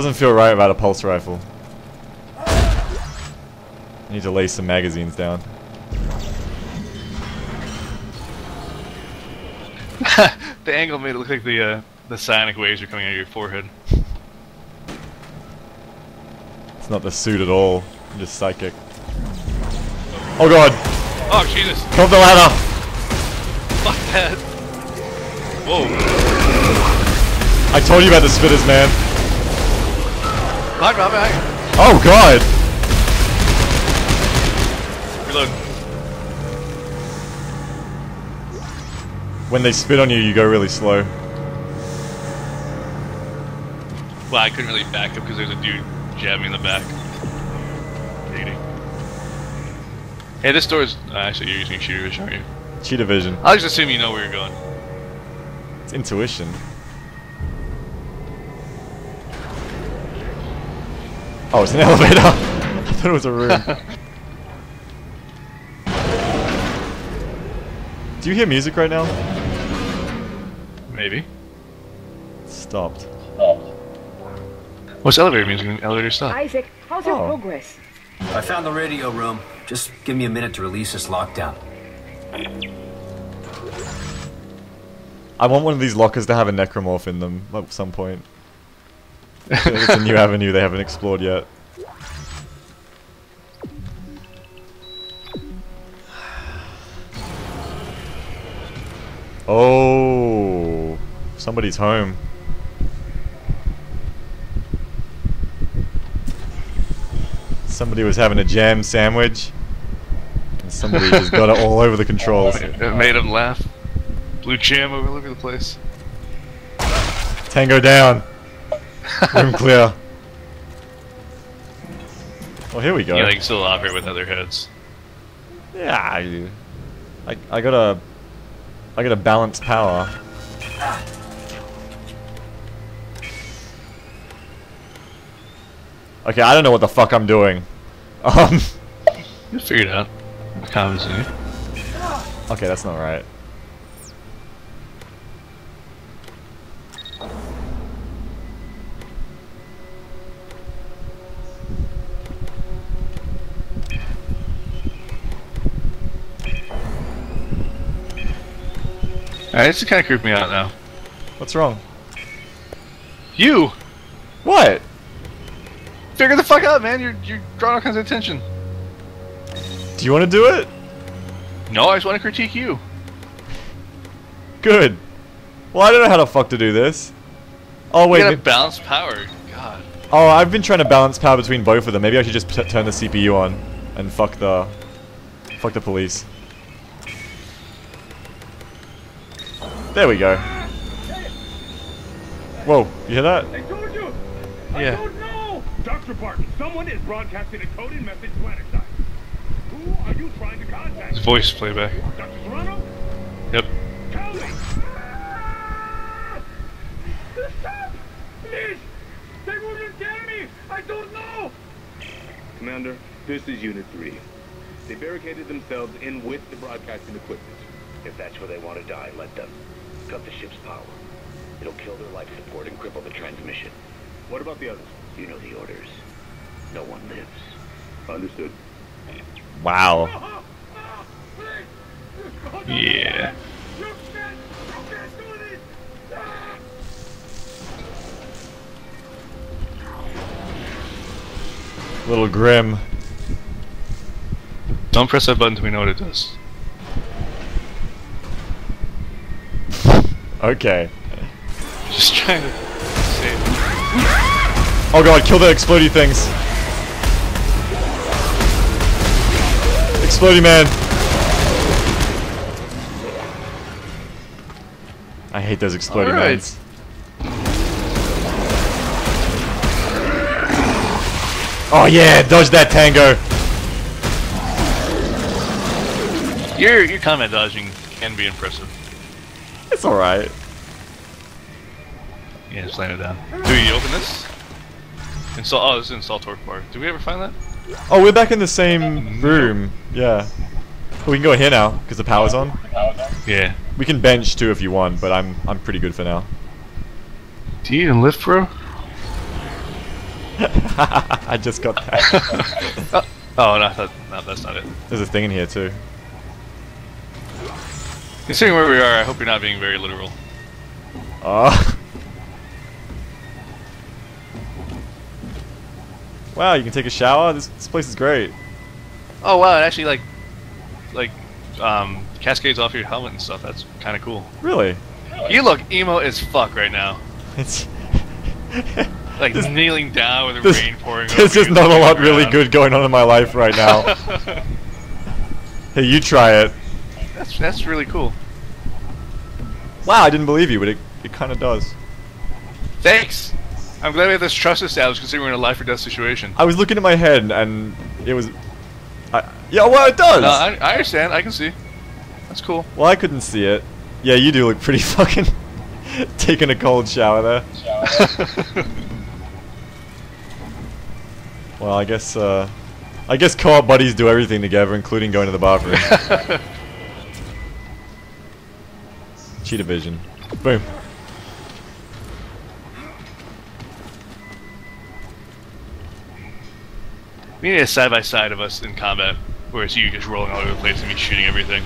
Doesn't feel right about a pulse rifle. I need to lay some magazines down. the angle made it look like the uh, the sonic waves are coming out of your forehead. It's not the suit at all. I'm just psychic. Oh god! Oh Jesus! Come the ladder! Fuck that! Whoa! I told you about the spitters, man. Behind, behind, behind! Oh god! Reload. When they spit on you, you go really slow. Well, I couldn't really back up because there's a dude jabbing in the back. Hey, this door's uh, actually you're using shooter vision, aren't you? Cheetah vision. I'll just assume you know where you're going. It's intuition. Oh, it's an elevator! I thought it was a room. Do you hear music right now? Maybe. It stopped. What's elevator music? Elevator stop. Isaac, how's your Oh. progress? I found the radio room. Just give me a minute to release this lockdown. I want one of these lockers to have a necromorph in them at some point. I feel like it's a new avenue they haven't explored yet. Oh, somebody's home. Somebody was having a jam sandwich, and somebody just got it all over the controls. It it made him laugh. Blue jam all over the place. Tango down. Room clear. Well, here we go. Yeah, they can still operate with other heads. Yeah, I, I, I gotta, I gotta balance power. Okay, I don't know what the fuck I'm doing. Um, You'll figure it out. Confidence in you. okay, that's not right. Alright, this is kind of creeping me out now. What's wrong? You! What? Figure the fuck out, man! You're, you're drawing all kinds of attention. Do you want to do it? No, I just want to critique you. Good. Well, I don't know how the fuck to do this. Oh wait. You gotta balance power. God. Oh, I've been trying to balance power between both of them. Maybe I should just turn the CPU on and fuck the, fuck the police. There we go. Whoa, you hear that? I told you! Yeah. Don't know! Dr. Barton, someone is broadcasting a coded message planet-side. Who are you trying to contact? It's voice playback. Dr. Serrano? Yep. Tell me! Ah! Stop! Please! They wouldn't tell me! I don't know! Commander, this is Unit 3. They barricaded themselves in with the broadcasting equipment. If that's where they want to die, let them. Cut the ship's power. It'll kill their life support and cripple the transmission. What about the others? You know the orders. No one lives. Understood. Wow. Ah! Ah! Please! Yeah. You can't! You can't do this! Ah! Little grim. Don't press that button until we know what it does. Okay. Just trying to save. Oh god, kill the explodey things. Explodey man. I hate those exploding Alright. mans. Oh yeah, dodge that tango. Your your combat dodging can be impressive. It's alright. Yeah, just land it down. Do we open this? Install. Oh, this is install torque bar. Did we ever find that? Oh, we're back in the same room. Yeah. We can go here now because the power's on. Yeah. We can bench too if you want, but I'm I'm pretty good for now. Do you even lift, bro? I just got that. oh, oh, no, I thought, no, that's not it. There's a thing in here too. Considering where we are, I hope you're not being very literal. Oh. Wow, you can take a shower? This, this place is great. Oh wow, it actually like, like, um, cascades off your helmet and stuff. That's kind of cool. Really? You look emo as fuck right now. It's Like This- kneeling down with the this- rain pouring over There's just not a lot really good going on in my life right now. hey, you try it. That's that's really cool. Wow, I didn't believe you, but it, it kind of does. Thanks. I'm glad we have this trust established, considering we're in a life or death situation. I was looking at my head and it was. I, yeah, well, it does. No, I, I understand. I can see. That's cool. well, I couldn't see it. Yeah, you do look pretty fucking. taking a cold shower there. Well, I guess. uh... I guess co-op buddies do everything together, including going to the bathroom. Cheetah vision. Boom. we need a side by side of us in combat, where it's you just rolling all over the place and me shooting everything.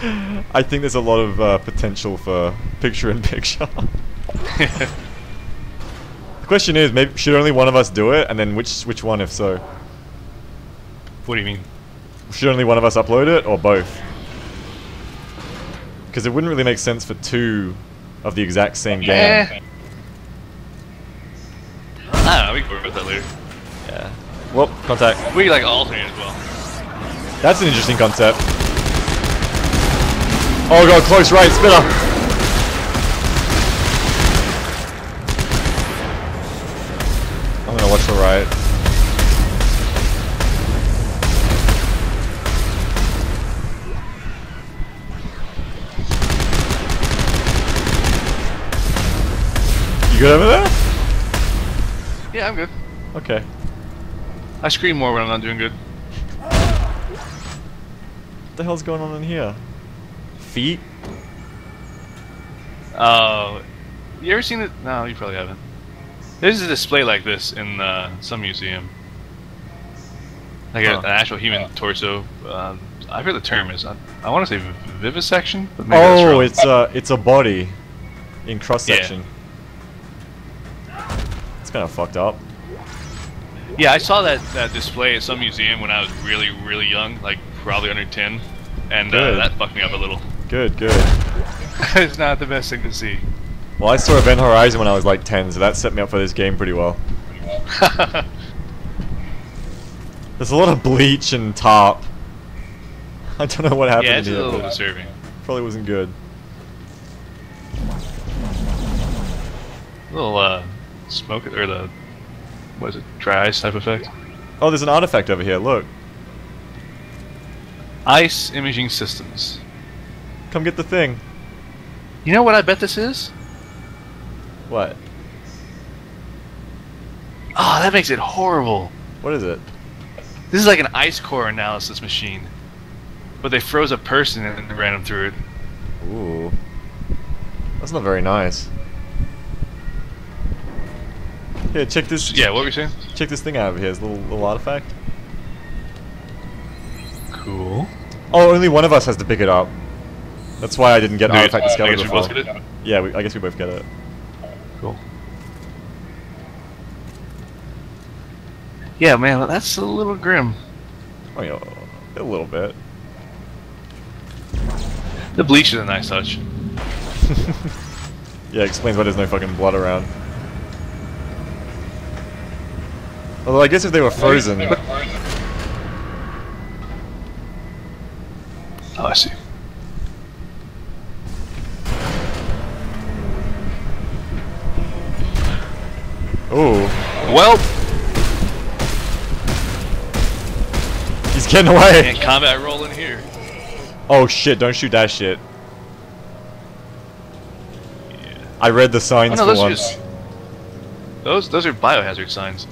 I think there's a lot of uh, potential for picture in picture. the question is, maybe should only one of us do it, and then which which one, if so? what do you mean? Should only one of us upload it, or both? Because it wouldn't really make sense for two of the exact same game. Eh. I don't know. We can worry about that later. Yeah. Well, contact. We like alternate as well. That's an interesting concept. Oh god, close right, spinner! Good over there? Yeah, I'm good. Okay. I scream more when I'm not doing good. What the hell's going on in here? Feet? Oh, you ever seen it? No, you probably haven't. There's a display like this in uh, some museum. Like a, an actual human torso. Um, I forget the term is. I, I want to say viv- vivisection, but maybe that's Oh, it's a it's a body in cross section. Kind of fucked up. Yeah, I saw that, that display at some museum when I was really, really young, like probably under 10, and uh, that fucked me up a little. Good, good. it's not the best thing to see. Well, I saw Event Horizon when I was like 10, so that set me up for this game pretty well. There's a lot of bleach and tarp. I don't know what happened yeah, it's a little disturbing. Probably wasn't good. A little uh, smoke, or the, what is it, dry ice type effect? Oh, there's an artifact over here. Look, Ice imaging systems. come get the thing. You know what I bet this is? What? Oh, that makes it horrible. What is it? This is like an ice core analysis machine. But they froze a person and ran them through it. Ooh, that's not very nice. Here, check this. Yeah, what were you saying? Check this thing out over here. This little little artifact. Cool. Oh, only one of us has to pick it up. That's why I didn't get artifact I discovered guess before. both get it. Yeah, we, I guess we both get it. Cool. Yeah, man, that's a little grim. Oh, yeah, a little bit. The bleach is a nice touch. Yeah, explains why there's no fucking blood around. Although I guess if they were frozen, Oh, I see. Oh. Well, he's getting away. can't combat roll in here. Oh shit! Don't shoot that shit. I read the Oh, signs no, for those are once. just those those are biohazard signs.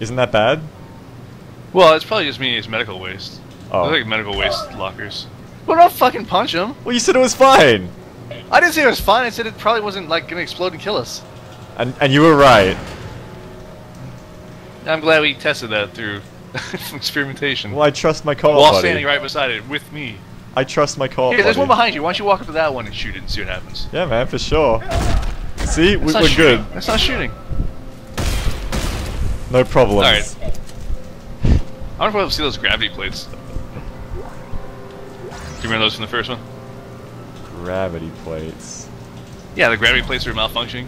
Isn't that bad? Well, it's probably just me. It's medical waste. Oh. Those are like medical waste lockers. Well, don't fucking punch him. Well, you said it was fine, I didn't say it was fine. I said it probably wasn't like gonna explode and kill us. and and you were right. I'm glad we tested that through experimentation. Well, I trust my co-op While buddy. standing right beside it with me. I trust my co-op Hey, there's buddy. one behind you. Why don't you walk up to that one and shoot it and see what happens? Yeah, man, for sure. See, we, That's not we're shooting. good. That's not shooting. No problem. Alright. I wonder if we'll see those gravity plates. Do you remember those from the first one? Gravity plates. Yeah, the gravity plates were malfunctioning.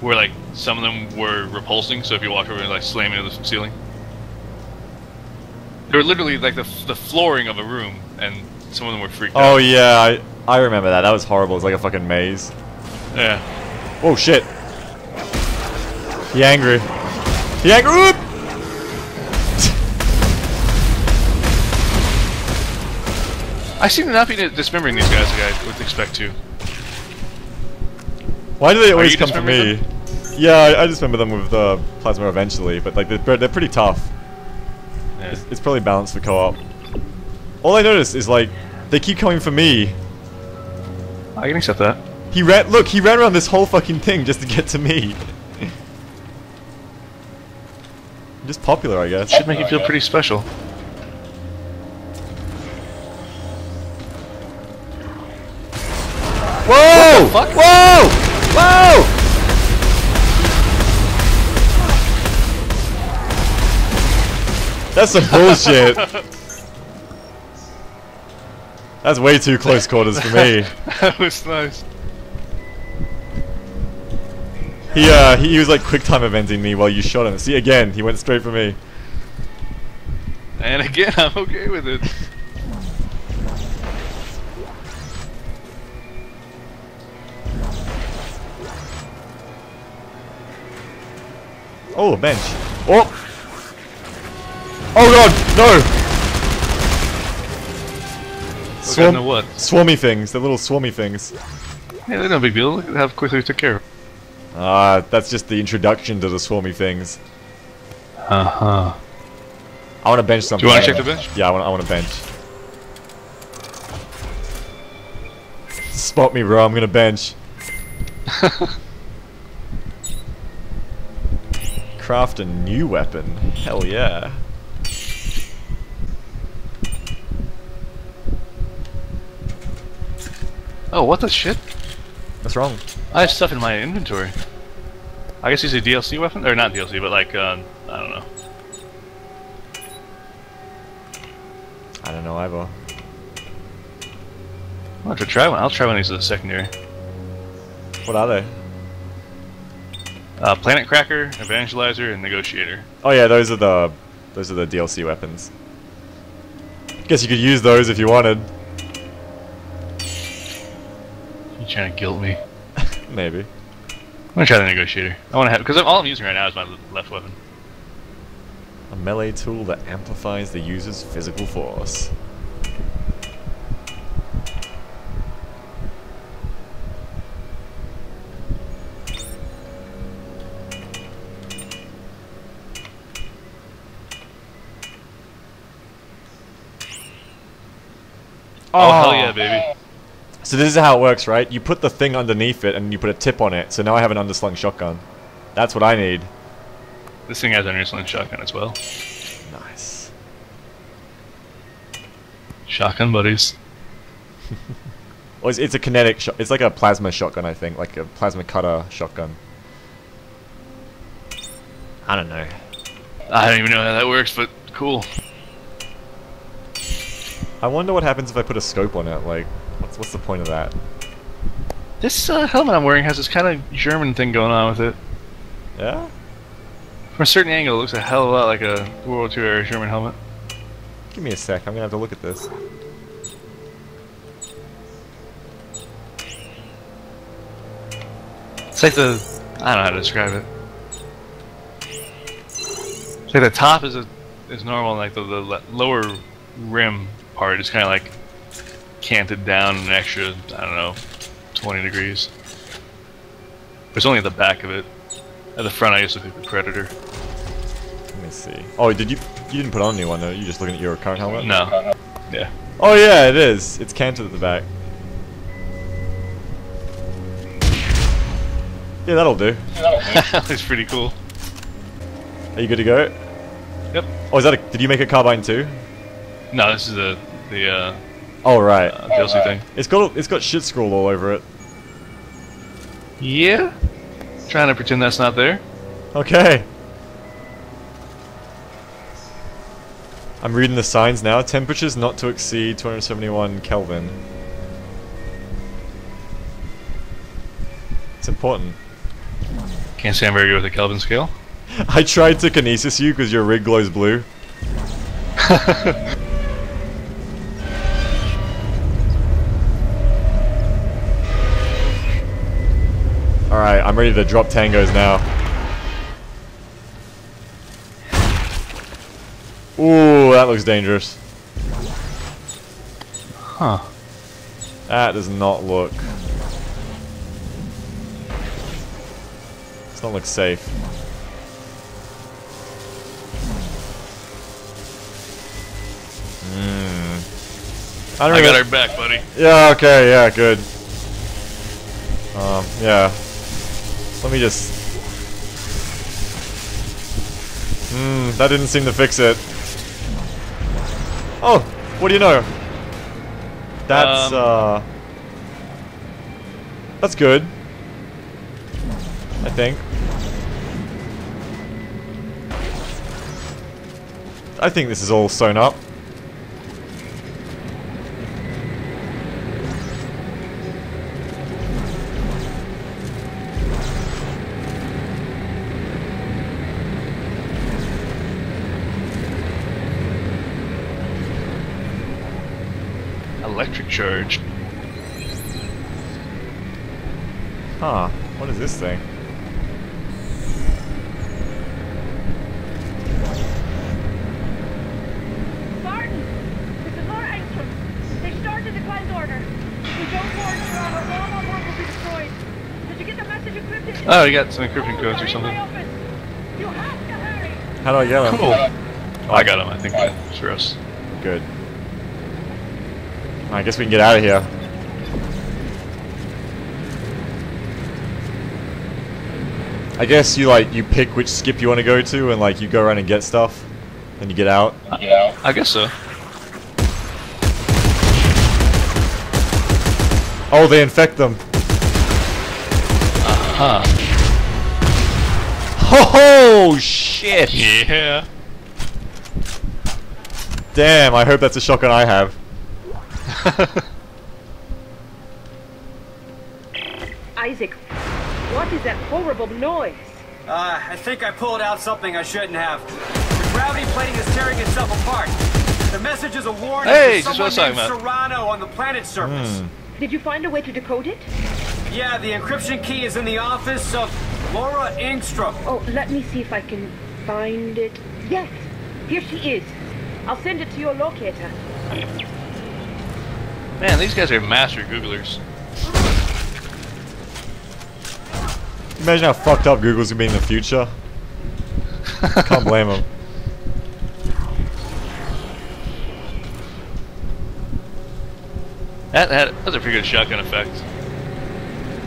Where like some of them were repulsing, so if you walk over and like slam into the ceiling. They were literally like the, the flooring of a room, and some of them were freaked out. Oh out. yeah, I, I remember that. That was horrible. It's like a fucking maze. Yeah. Oh shit. He angry. He angry. Oop! I seem to not be dismembering these guys like I would expect to. Why do they always come for me? dismembering Yeah, I, I just remember them with the plasma eventually, but like they're, they're pretty tough. Yeah. It's, it's probably balanced for co-op. All I notice is like they keep coming for me. I can accept that. He ran. Look, he ran around this whole fucking thing just to get to me. Just popular, I guess. Should make you feel pretty special. Whoa! Whoa! Whoa! That's some bullshit. That's way too close quarters for me. that was nice. He uh he, he was like quick time eventing me while you shot him. See again, he went straight for me. And again, I'm okay with it. Oh, a bench. Oh! Oh god, no! No what? Swarmy things, the little swarmy things. Yeah, they're no big deal. Look at how quickly we took care of Ah, that's just the introduction to the swarmy things. Uh huh. I want to bench something. Do something. you want to check the bench? Yeah, I want. I want to bench. Spot me, bro. I'm gonna bench. Craft a new weapon. Hell yeah. Oh, what the shit? What's wrong? I have stuff in my inventory. I guess he's a DLC weapon? Or not DLC, but like, um, I don't know. I don't know either. I'll have to try one. I'll try one of these as a secondary. What are they? Uh, Planet Cracker, Evangelizer, and Negotiator. Oh yeah, those are the those are the DLC weapons. Guess you could use those if you wanted. You trying to guilt me? Maybe. I'm gonna try the Negotiator. I want to have because all I'm using right now is my left weapon. A melee tool that amplifies the user's physical force. Oh, hell yeah, baby! So this is how it works, right? You put the thing underneath it and you put a tip on it. So now I have an underslung shotgun. That's what I need. This thing has an underslung shotgun as well. Nice. Shotgun buddies. Well, it's, it's a kinetic shot. It's like a plasma shotgun, I think, like a plasma cutter shotgun. I don't know. I don't even know how that works, but cool. I wonder what happens if I put a scope on it. Like, what's the point of that? This uh, helmet I'm wearing has this kind of German thing going on with it. Yeah. From a certain angle, it looks a hell of a lot like a World War II era German helmet. Give me a sec. I'm gonna have to look at this. It's like the I don't know how to describe it. It's like the top is a, is normal, and like the, the lower rim part is kind of like canted down an extra I don't know 20 degrees. It's only at the back of it. At the front, I used to think the Predator. Let me see. Oh, did you you didn't put on a new one though? You just looking at your current helmet? No. Yeah. Oh yeah, it is. It's canted at the back. Yeah, that'll do. That's pretty cool. Are you good to go? Yep. Oh, is that a, did you make a carbine too? No, this is the the uh, Oh right. uh, DLC thing. It's got it's got shit scroll all over it. Yeah. Trying to pretend that's not there. Okay. I'm reading the signs now. Temperatures not to exceed 271 Kelvin. It's important. Can't say I'm very good with the Kelvin scale. I tried to kinesis you because your rig glows blue. Alright, I'm ready to drop tangos now. Ooh, that looks dangerous. Huh. That does not look... Does not look safe. Hmm. I don't I really- got our back, buddy. Yeah, okay, yeah, good. Um, yeah. Let me just... Hmm, that didn't seem to fix it. Oh, what do you know? That's, Um, uh... That's good. I think. I think this is all sewn up. Electric charge. Huh. What is this thing? Martin, this is Laura Engstrom. They started the cleanse order. We don't warn Toronto, all our work will be destroyed. Did you get the message encrypted? Oh, you got some encryption codes or something. You have to hurry. How do I get them? Cool. Oh, I got them, I think that's for us. Good. I guess we can get out of here. I guess you like you pick which skip you want to go to, and like you go around and get stuff, and you get out. Yeah, I guess so. Oh, they infect them. Uh Huh. Oh shit! Yeah. Damn! I hope that's a shotgun I have. Isaac, what is that horrible noise? Uh, I think I pulled out something I shouldn't have. The gravity plating is tearing itself apart. The message is a warning Hey, to just someone what I was named talking about. Serrano on the planet's surface. Did you find a way to decode it? Yeah, the encryption key is in the office of Laura Ingstrom. Oh, let me see if I can find it. Yes, here she is. I'll send it to your locator. Man, these guys are master Googlers. Imagine how fucked up Google's gonna be in the future. Can't blame them. That, that that's a pretty good shotgun effect.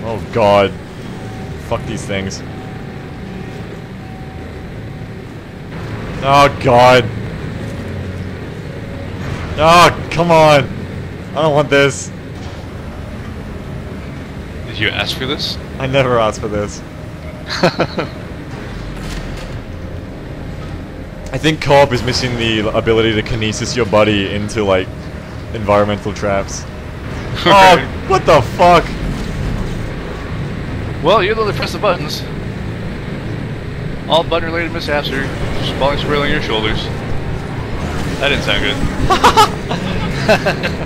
Oh god. Fuck these things. Oh god. Oh, come on. I don't want this. Did you ask for this? I never asked for this. I think co-op is missing the ability to kinesis your buddy into like environmental traps. Oh, what the fuck? Well, you're the one that press the buttons. All button-related mishaps are just falling squarely on your shoulders. That didn't sound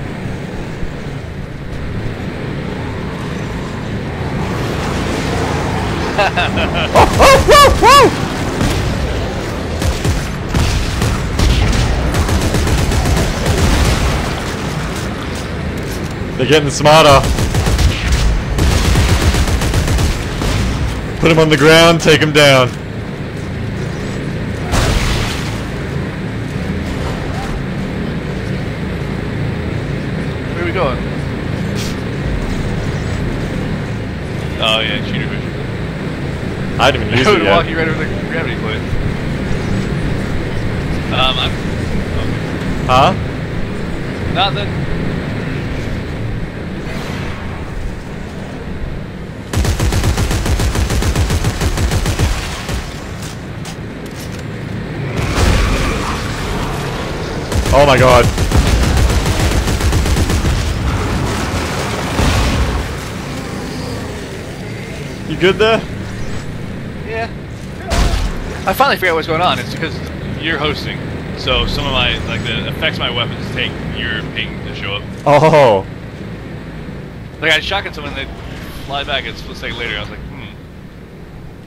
good. They're getting smarter. Put him on the ground, take him down. Where are we going? Oh yeah, shooter vision. I didn't even use I it would walk you right over the gravity plate. Um, I'm Huh? not that. Oh my god. You good there? Yeah. I finally figured out what's going on. It's because you're hosting, so some of my like the effects of my weapons take your ping to show up. Oh. Like I shotgun someone, and they fly back. It's a second later. I was like, hmm,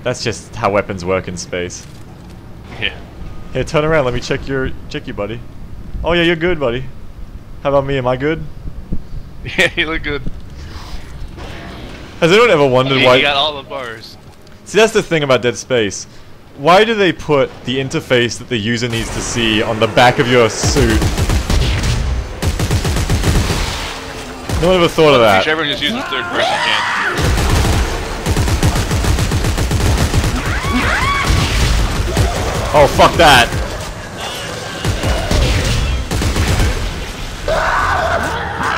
That's just how weapons work in space. yeah. Here, turn around. Let me check your check you, buddy. Oh yeah, you're good, buddy. How about me? Am I good? Yeah, you look good. Has anyone ever wondered You, why? you got all the bars. See, that's the thing about Dead Space. Why do they put the interface that the user needs to see on the back of your suit? No one ever thought of that. everyone just uses third person cam. Oh, fuck that.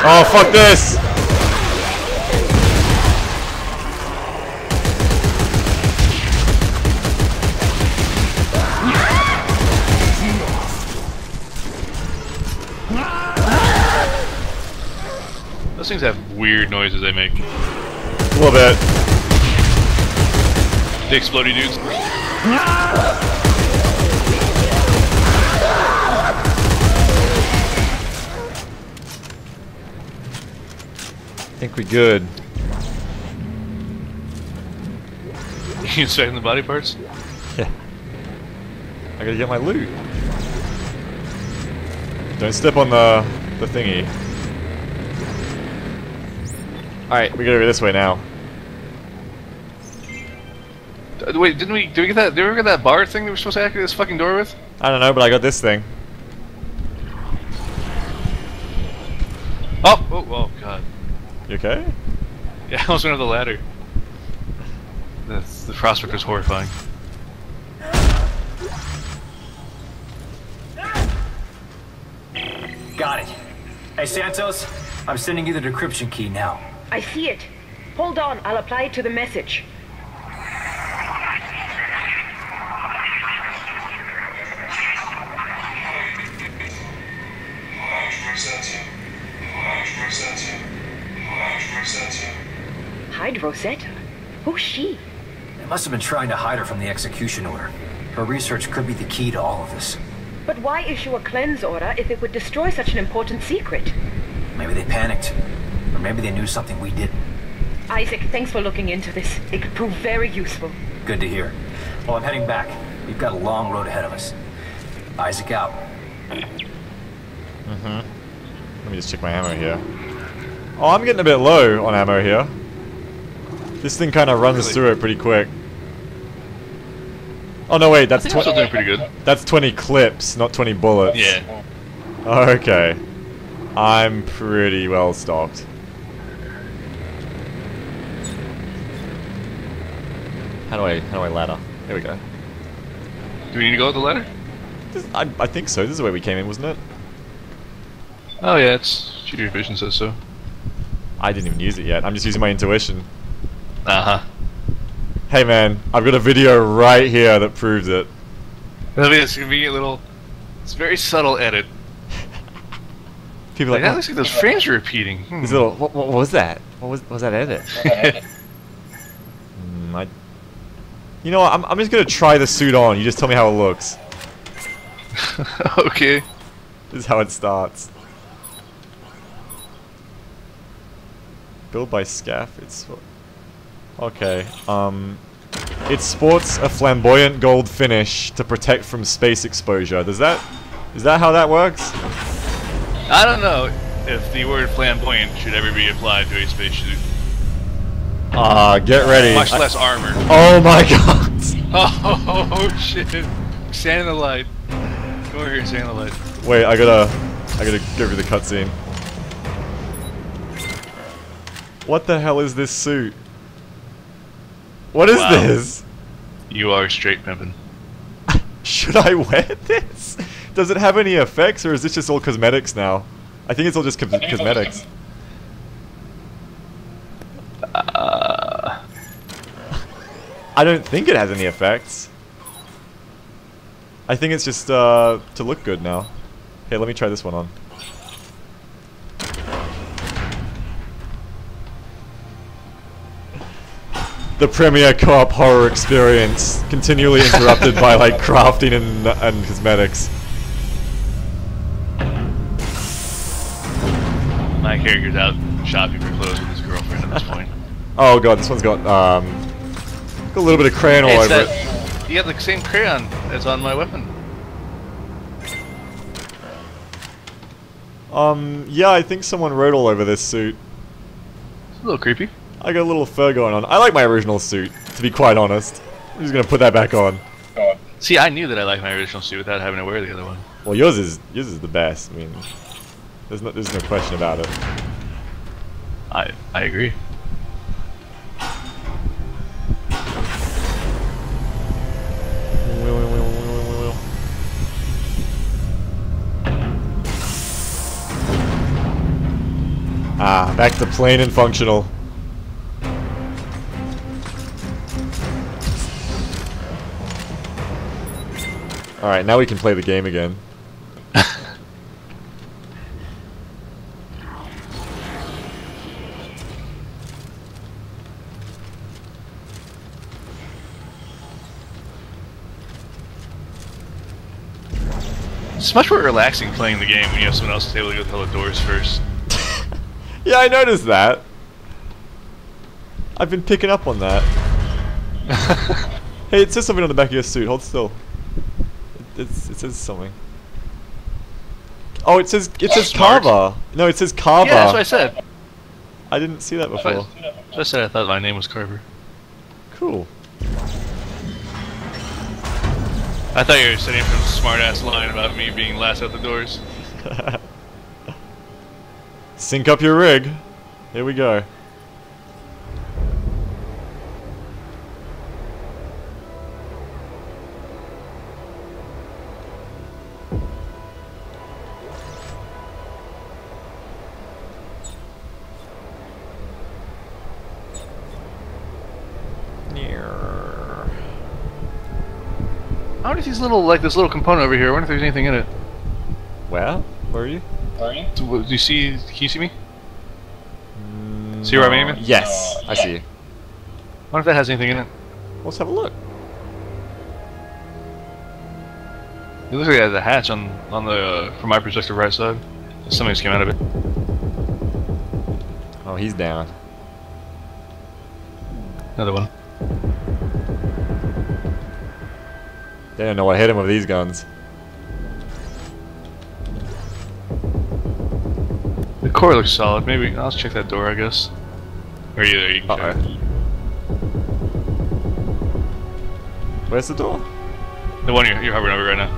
Oh, fuck this. Things have weird noises they make. A little bit. The explodey dudes. I think we good. You inspecting the body parts? Yeah. I gotta get my loot. Don't step on the the thingy. Alright, we gotta go this way now. Uh, Wait, didn't we? Did we get that? Did we ever get that bar thing that we're supposed to activate this fucking door with? I don't know, but I got this thing. Oh, oh, oh, god. You okay? Yeah, I almost went up the ladder. That's, the prospect was horrifying. Got it. Hey, Santos, I'm sending you the decryption key now. I see it. Hold on, I'll apply it to the message. Hide Rosetta? Who's she? They must have been trying to hide her from the execution order. Her research could be the key to all of this. But why issue a cleanse order if it would destroy such an important secret? Maybe they panicked. Or maybe they knew something we didn't. Isaac, thanks for looking into this. It could prove very useful. Good to hear. Well, I'm heading back. We've got a long road ahead of us. Isaac out. Mm-hmm. Let me just check my ammo here. Oh, I'm getting a bit low on ammo here. This thing kind of runs Really? through it pretty quick. Oh no, wait, that's think I'm still 20. doing pretty good. That's 20 clips, not 20 bullets. Yeah. Okay. I'm pretty well stocked. How do I how do I ladder? There we go. Do we need to go up the ladder? This, I, I think so. This is the way we came in, wasn't it? Oh yeah, it's shooter vision says so. I didn't even use it yet. I'm just using my intuition. Uh huh. Hey man, I've got a video right here that proves it. That'll be a convenient little. It's a very subtle edit. People are Like, like, that "Oh, looks like those frames are repeating. Hmm. this little. What, what was that? What was what was that edit? You know what? I'm I'm just gonna try the suit on. You just tell me how it looks. okay. This is how it starts. Built by Scaff. It's okay. Um, it sports a flamboyant gold finish to protect from space exposure. Does that? Is that how that works? I don't know if the word flamboyant should ever be applied to a spacesuit. Ah, get ready. Much I- less armor. oh my god. Oh, shit. Stand in the light. Go over here and stand in the light. Wait, I gotta, I gotta go through the cutscene. What the hell is this suit? What is Wow. this? You are straight pimping. Should I wear this? Does it have any effects, or is this just all cosmetics now? I think it's all just cos- cosmetics. I don't think it has any effects. I think it's just uh, to look good now. Hey, let me try this one on. The premier co-op horror experience, continually interrupted by like crafting and, and cosmetics. my character's out shopping for clothes with his girlfriend at this point. Oh god, this one's got um, got a little bit of crayon all it's over it. that, you got the same crayon as on my weapon. Um, yeah, I think someone wrote all over this suit. It's a little creepy. I got a little fur going on. I like my original suit, to be quite honest. I'm just gonna put that back on. See, I knew that I liked my original suit without having to wear the other one. Well, yours is yours is the best. I mean, there's no there's no question about it. I I agree. Ah, back to plain and functional. Alright, now we can play the game again. It's much more relaxing playing the game when you have someone else able to go the doors first. Yeah, I noticed that. I've been picking up on that. Hey, it says something on the back of your suit. Hold still. It, it's, it says something. Oh, it says it says Smart. Carver. No, it says Carver. Yeah, that's what I said. I didn't see that I- before. I said I thought my name was Carver. Cool. I thought you were setting up some smart ass line about me being last out the doors. Sync up your rig. Here we go. I wonder if these little like this little component over here. I wonder if there's anything in it. Where? Where are you? Do, do you see? Can you see me? Mm, See where I'm no. aiming? Yes, I see. I wonder if that has anything in it. Let's have a look. It looks like it has a hatch on on the uh, from my perspective right side. Something just came out of it. Oh, he's down. Another one. They don't know what hit him with these guns. Core looks solid. Maybe I'll check that door. I guess. Or you there? You can check Uh-oh. Where's the door? The one you're, you're hovering over right now.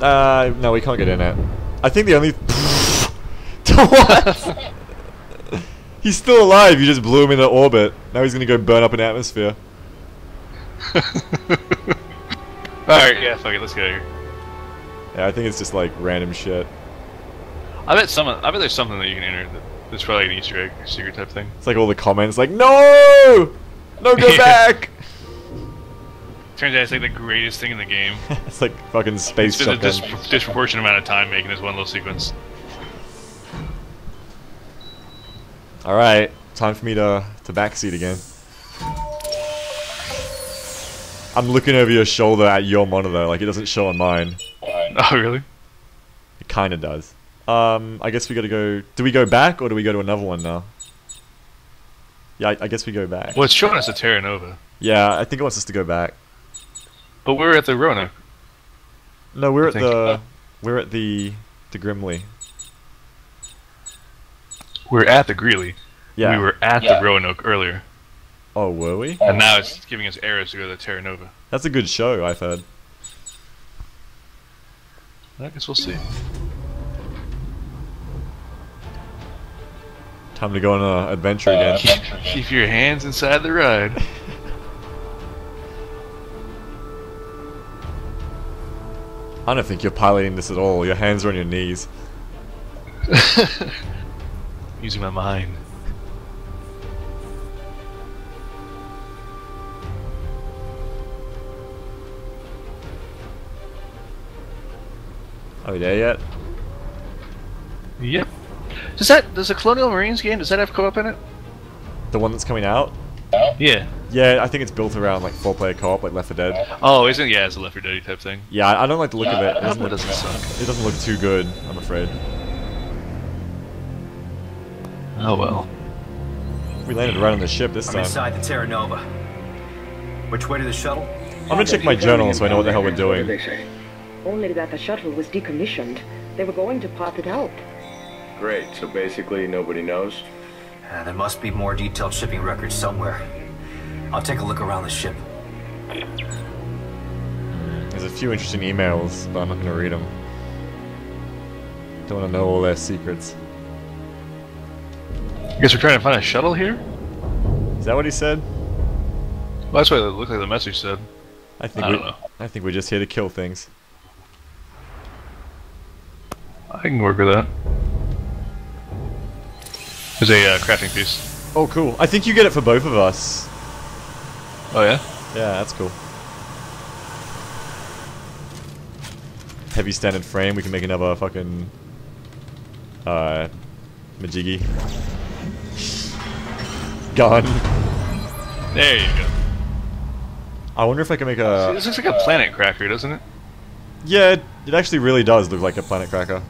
Uh, no, we can't get in it. I think the only. what? he's still alive. You just blew him into orbit. Now he's gonna go burn up an atmosphere. Alright, yeah, fuck it, let's get out of here. Yeah, I think it's just like random shit. I bet some I bet there's something that you can enter that's probably like an Easter egg secret type thing. It's like all the comments like, no, no, go back. Turns out it's like the greatest thing in the game. it's like fucking space Spent a shotgun. dis- disproportionate amount of time making this one little sequence. All right, time for me to to backseat again. I'm looking over your shoulder at your monitor, like it doesn't show on mine. Oh really? It kind of does. Um, I guess we gotta go. Do we go back or do we go to another one now? Yeah, I, I guess we go back. Well, it's showing us a Terra Nova, Yeah, I think it wants us to go back. but we're at the Roanoke. No, we're I at think- the we're at the the Grimley. We're at the Greely. Yeah. We were at Yeah. the Roanoke earlier, Oh, were we? and now it's giving us arrows to go to the Terra Nova. That's a good show. I've heard. I guess we'll see. Time to go on an adventure uh, again. Keep your hands inside the ride. I don't think you're piloting this at all. Your hands are on your knees. Using my mind. Are we there yet? Yep. Does that does the Colonial Marines game does that have co-op in it? The one that's coming out? Yeah. Yeah, I think it's built around like four-player co-op, like Left 4 Dead. Oh, isn't yeah, it's a Left 4 Dead type thing. Yeah, I I don't like the look of it. It I hope doesn't look, doesn't suck. it doesn't look too good, I'm afraid. Oh well. We landed right on the ship this I'm time. inside the Terra Nova. Which way to the shuttle? I'm gonna check my journal so I know what the hell we're doing. Only that the shuttle was decommissioned. They were going to pop it out. Great, so basically nobody knows? Uh, there must be more detailed shipping records somewhere. I'll take a look around the ship. There's a few interesting emails, but I'm not gonna read them. Don't wanna know all their secrets. I guess we're trying to find a shuttle here? Is that what he said? Well, that's what it looked like the message said. I think I we, don't know. I think we're just here to kill things. I can work with that. There's a uh, crafting piece. Oh, cool. I think you get it for both of us. Oh yeah? Yeah, that's cool. Heavy standard frame. We can make another fucking uh Majiggy gun. There you go. I wonder if I can make See, a. this looks like a planet cracker, doesn't it? Yeah, it, it actually really does look like a planet cracker.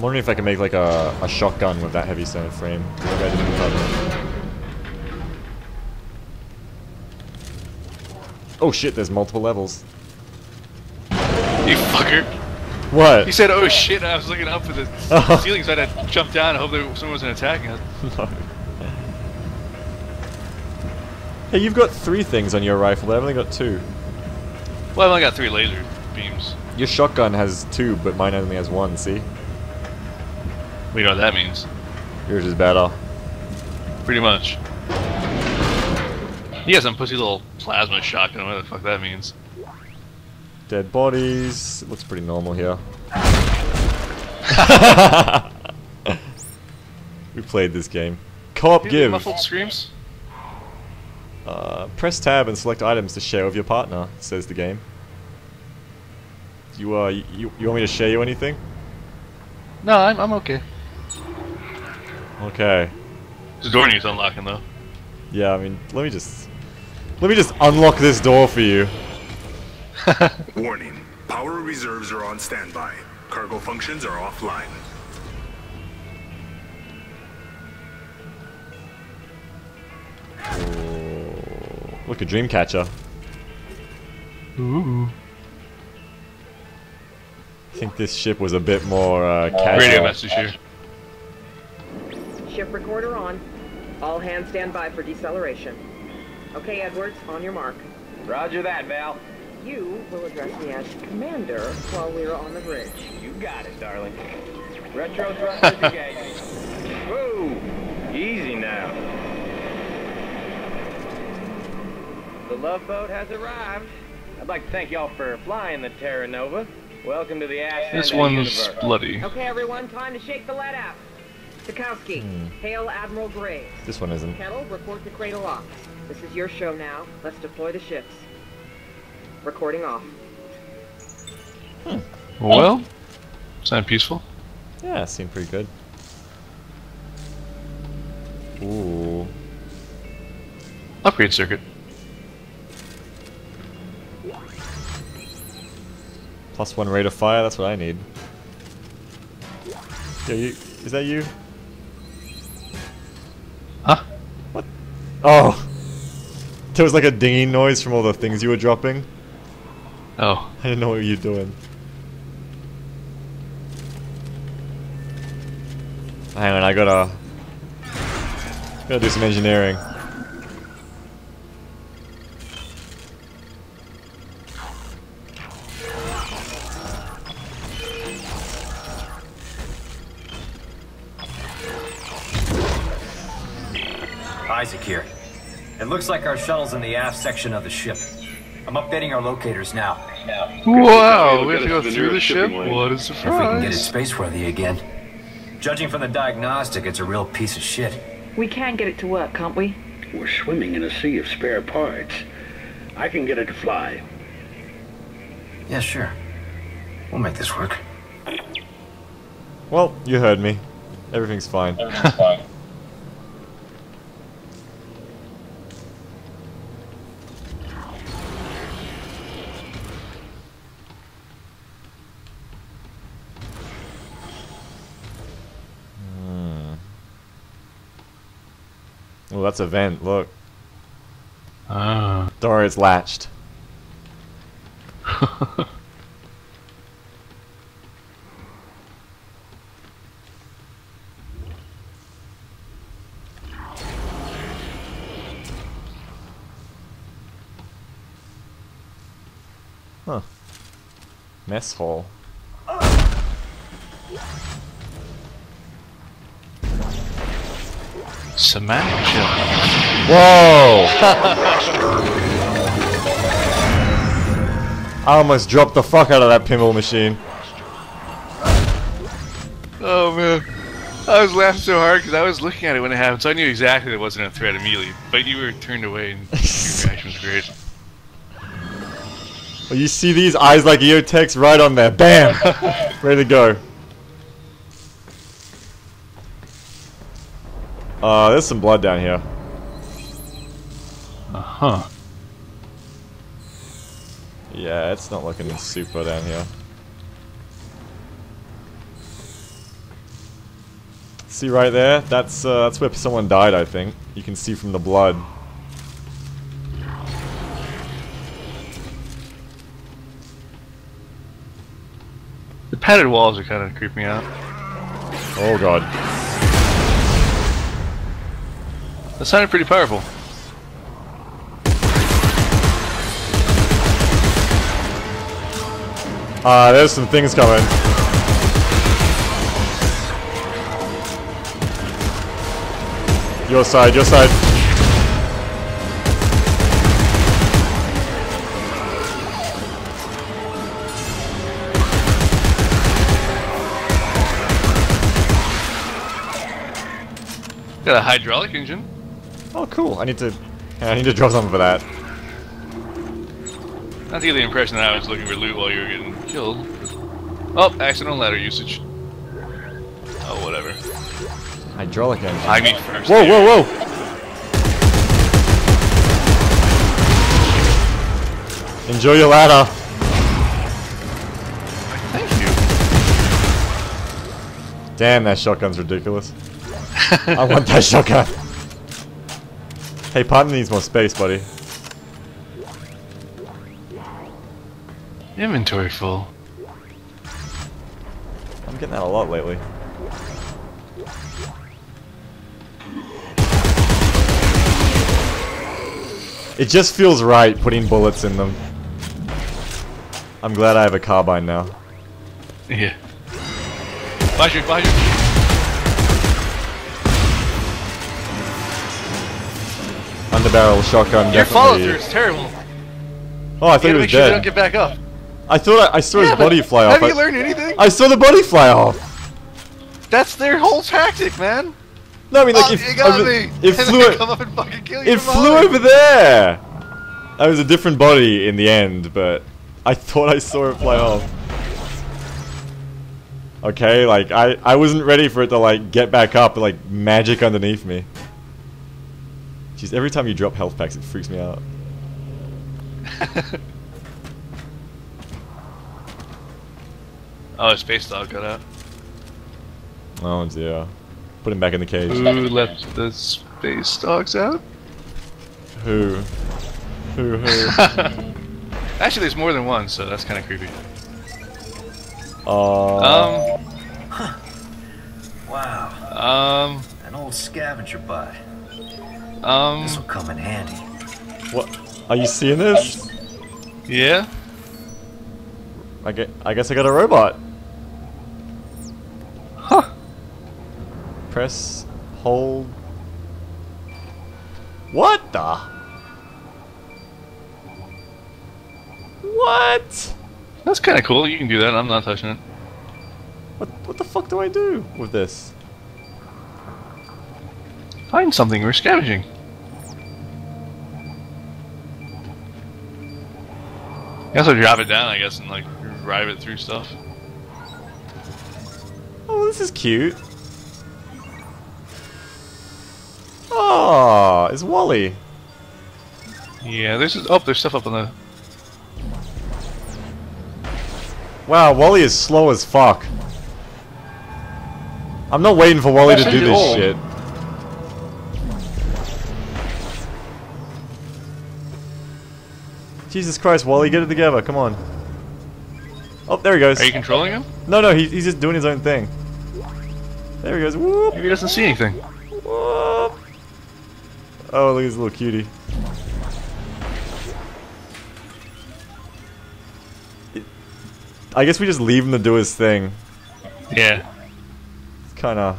I'm wondering if I can make like a, a shotgun with that heavy center frame. Like I did with the. Oh shit, there's multiple levels. You fucker. What? He said, "Oh shit!" I was looking up at the Oh. ceiling, so I had to jump down and hope there someone wasn't attacking us. no. hey, you've got three things on your rifle, but I've only got two. Well, I've only got three laser beams. Your shotgun has two, but mine only has one, see? We know what that means. Yours is better. Pretty much. He has some pussy little plasma shotgun, whatever the fuck that means. Dead bodies. It looks pretty normal here. we played this game. Co-op give. Muffled screams? Uh, press tab and select items to share with your partner, says the game. You, uh, you, you want me to share you anything? No, I'm, I'm okay. Okay. The door needs unlocking though. Yeah, I mean, let me just... Let me just unlock this door for you. Warning. Power reserves are on standby. Cargo functions are offline. Look, a Dreamcatcher. Ooh. I think this ship was a bit more, uh, casual. Radio message here. Ship recorder on. All hands stand by for deceleration. Okay, Edwards, on your mark. Roger that, Val. You will address me as commander while we're on the bridge. You got it, darling. Retro thrusters engaged. Whoa! Easy now. The love boat has arrived. I'd like to thank y'all for flying the Terra Nova. Welcome to the ash. This end of one's universe. bloody. Okay, everyone, time to shake the lead out. Sikowski, hmm. hail Admiral Graves. This one isn't. Kettle, report to Cradle Ops. This is your show now. Let's deploy the ships. Recording off. Hmm. Well, sound peaceful. Yeah, seemed pretty good. Ooh. Upgrade circuit. Plus one rate of fire, that's what I need. Yeah, you, is that you? Oh! There was like a dinging noise from all the things you were dropping. Oh. I didn't know what you were doing. Hang on, I gotta... Gotta do some engineering. Looks like our shuttle's in the aft section of the ship. I'm updating our locators now. Wow, We'll we have to go the through the ship? lane. What a surprise. If we can get it spaceworthy again. Judging from the diagnostic, it's a real piece of shit. We can get it to work, can't we? We're swimming in a sea of spare parts. I can get it to fly. Yeah, sure. We'll make this work. Well, you heard me. Everything's fine. Hmm. that's a vent. Look. Ah. Door is latched. Huh. Mess hall. Semantic ship. Whoa! I almost dropped the fuck out of that pinball machine. Oh man. I was laughing so hard because I was looking at it when it happened, so I knew exactly it wasn't a threat immediately. But you were turned away, and your reaction was great. Oh, you see these eyes like EOTechs right on there. Bam! Ready to go. Uh, there's some blood down here. Uh huh. Yeah, it's not looking super down here. See right there? That's uh, that's where someone died, I think. You can see from the blood. The padded walls are kind of creeping out. Oh god. That sounded pretty powerful. Ah, there's some things coming. Your side, your side. Got a hydraulic engine. Oh, cool. I need to. I need to draw something for that. Not to get the impression that I was looking for loot while you were getting killed. Oh, accidental ladder usage. Oh, whatever. Hydraulic engine. I mean first. Whoa, whoa, whoa! Enjoy your ladder. Thank you. Damn, that shotgun's ridiculous. I want that shotgun. Hey, partner needs more space, buddy. Inventory full. I'm getting that a lot lately. It just feels right putting bullets in them. I'm glad I have a carbine now. Yeah. Behind you, behind you. Underbarrel shotgun Your follow through is terrible. Oh, I thought You he was make sure they don't dead. get back up. I thought I, I saw Yeah, his body fly off. Have I, you learned anything? I saw the body fly off. That's their whole tactic, man. No, I mean like oh, if you got over- me. it flew then come up and fucking kill you. it flew over there. That was a different body in the end, but I thought I saw it fly off. Okay, like I I wasn't ready for it to like get back up and like magic underneath me. Jeez, every time you drop health packs, it freaks me out. Oh, space dog got out. Oh dear. Put him back in the cage. Who let the space dogs out? Who? Who? Who? Actually, there's more than one, so that's kind of creepy. Uh, Um, Wow, um, an old scavenger bot. Um, This will come in handy. what? Are you seeing this? yeah. I get. I guess I got a robot. Huh. Press, hold. What the? What? That's kind of cool. You can do that. I'm not touching it. What what the fuck do I do with this? Find something. We're scavenging. You also drop it down, I guess, and like drive it through stuff. Oh, this is cute. Oh, it's Wally. Yeah, there's oh, there's stuff up on the. Wow, Wally is slow as fuck. I'm not waiting for Wally Yes, to do this do. shit. Jesus Christ, Wally, get it together, come on. Oh, there he goes. Are you controlling him? No, no, he, he's just doing his own thing. There he goes. Whoop, Maybe he doesn't see anything. whoop. Oh, look at this little cutie. I guess we just leave him to do his thing. Yeah. It's kind of.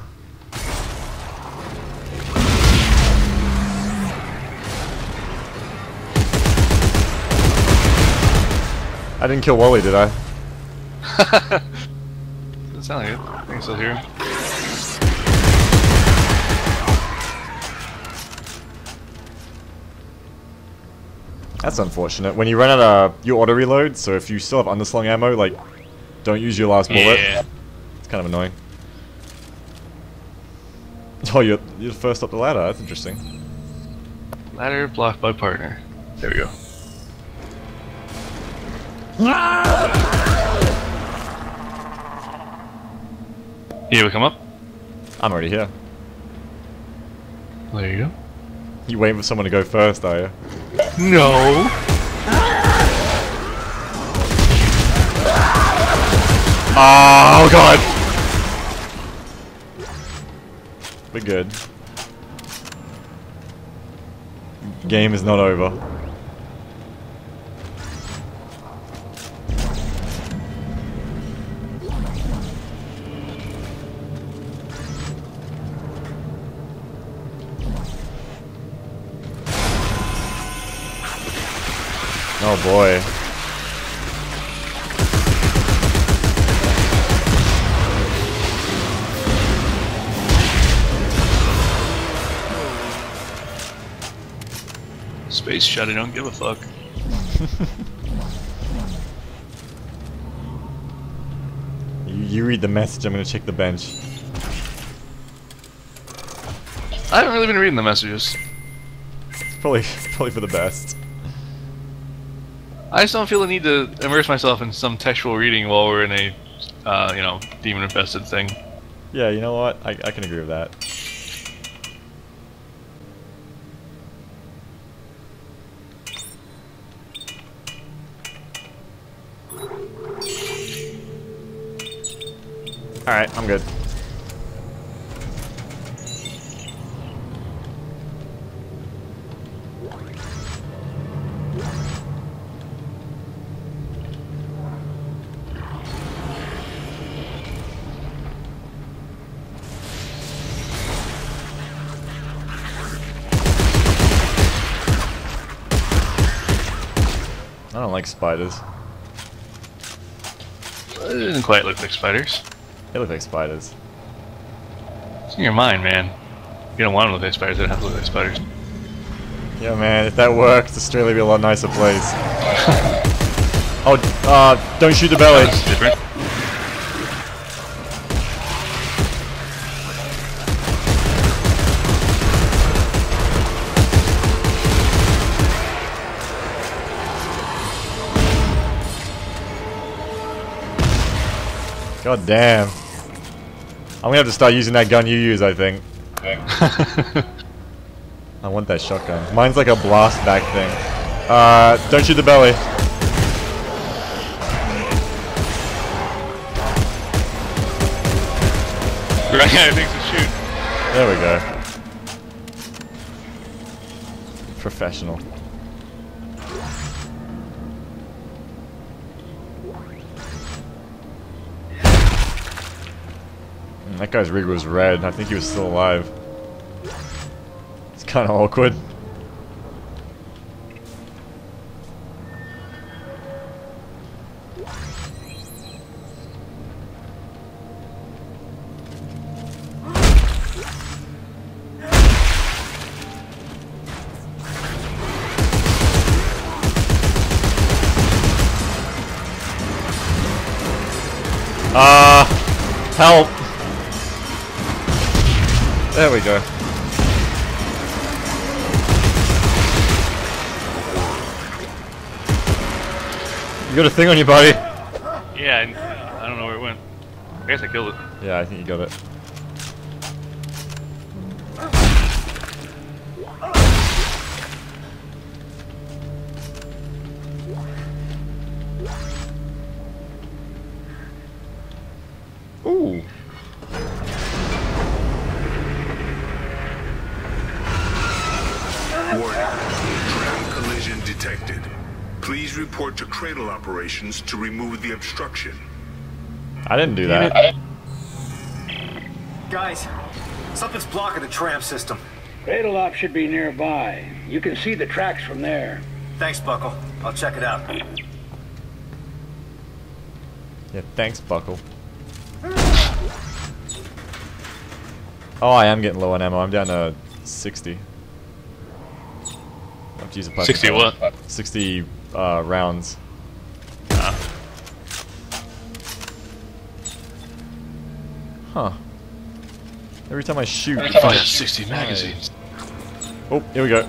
I didn't kill Wally, did I? Doesn't sound like it. I can still hear him. That's unfortunate. When you run out of you auto reload, so if you still have underslung ammo, like don't use your last bullet. Yeah. It's kind of annoying. Oh, you're you're first up the ladder. That's interesting. Ladder blocked by partner. There we go. You able to come up? I'm already here. There you go. You waiting for someone to go first, are you? No. Oh god! We're good. Game is not over. Oh boy. Space shut. I don't give a fuck. You, you read the message, I'm gonna check the bench. I haven't really been reading the messages. It's probably probably for the best. I just don't feel the need to immerse myself in some textual reading while we're in a, uh, you know, demon infested thing. Yeah, you know what? I, I can agree with that. Alright, I'm good. Like spiders. It didn't quite look like spiders. They look like spiders. It's in your mind, man. You don't want to look like spiders, they don't have to look like spiders. Yeah, man, if that worked, Australia would be a lot nicer place. oh, uh, don't shoot the belly. God damn. I'm gonna have to start using that gun you use, I think. I want that shotgun. Mine's like a blast back thing. Uh, don't shoot the belly. Right, yeah, things to shoot. There we go. Professional. That guy's rig was red. I think he was still alive. It's kind of awkward. Thing on your body? Yeah, I, I don't know where it went. I guess I killed it. Yeah, I think you got it. Report to Cradle Operations to remove the obstruction. I didn't do that. Guys, something's blocking the tram system. Cradle Op should be nearby. You can see the tracks from there. Thanks, Buckell. I'll check it out. Yeah, thanks, Buckell. Oh, I am getting low on ammo. I'm down to 60. I have to use a plastic 60 what? 60 uh, rounds. Huh. Every time I shoot. I have 60 magazines. Oh, here we go.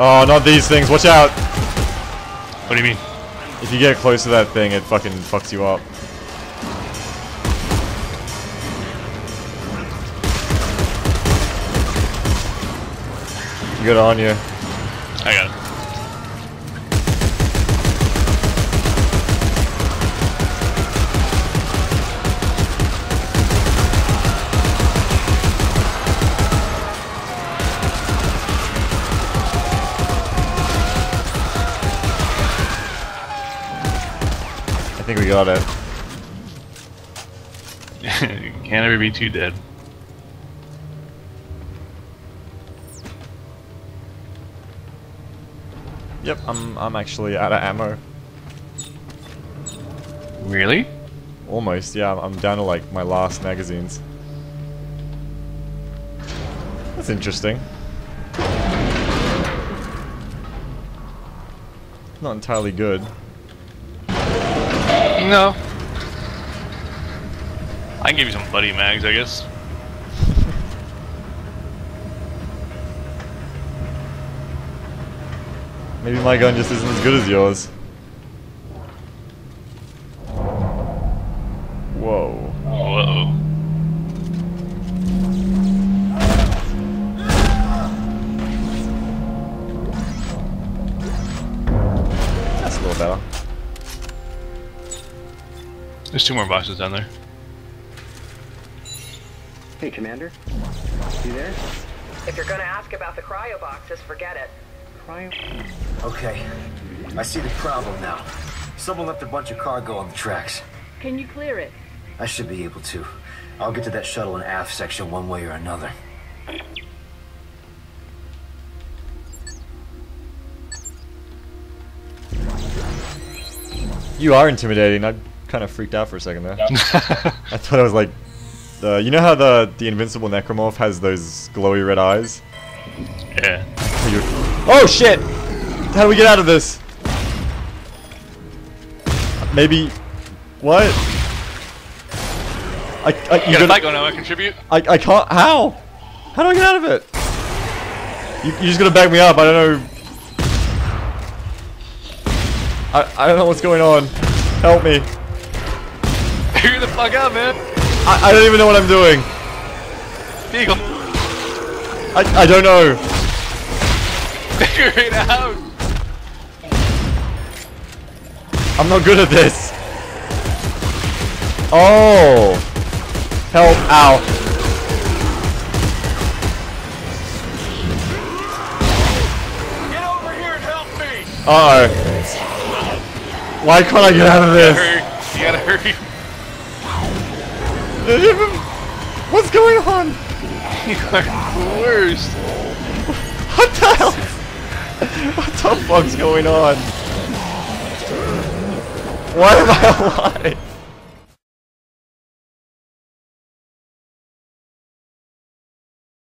Oh, not these things. Watch out. What do you mean? If you get close to that thing, it fucking fucks you up. It on you. I got it. Got it. Can't ever be too dead. Yep, I'm I'm actually out of ammo. Really? Almost, yeah. I'm- I'm down to like my last magazines. That's interesting. Not entirely good. No. I can give you some buddy mags, I guess. Maybe my gun just isn't as good as yours. Two more boxes down there. Hey, Commander. You there? If you're gonna ask about the cryo boxes, forget it. Okay. I see the problem now. Someone left a bunch of cargo on the tracks. Can you clear it? I should be able to. I'll get to that shuttle and aft section one way or another. You are intimidating. I kind of freaked out for a second there. I thought I was like, uh, you know how the the invincible necromorph has those glowy red eyes? Yeah. Oh shit! How do we get out of this? Maybe. What? I, I, You you got a fight going on, I contribute? I, I can't. How? How do I get out of it? You, you just gonna back me up. I don't know. I, I don't know what's going on. Help me. Figure the fuck out, man. I, I don't even know what I'm doing. Beagle. I, I don't know. Figure it out. I'm not good at this. Oh. Help. Ow. Get over here help me. Uh oh. Why can't I get out of this? Hurry. You gotta hurry. What's going on? You are the worst. What the hell? What the fuck's going on? Why am I alive?